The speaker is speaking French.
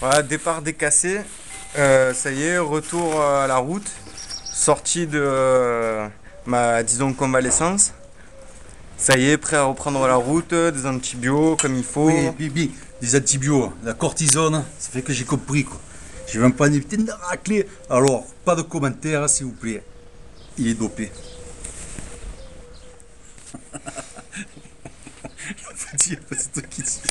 Voilà, départ décassé. Euh, ça y est, retour euh, à la route. Sortie de euh, ma, disons, convalescence. Ça y est, prêt à reprendre la route, des antibiotiques comme il faut. Oui, Bibi, des antibiotiques, la cortisone, ça fait que j'ai compris quoi. Je vais même pas éviter de racler. Alors, pas de commentaires s'il vous plaît. Il est dopé. c'est toi qui.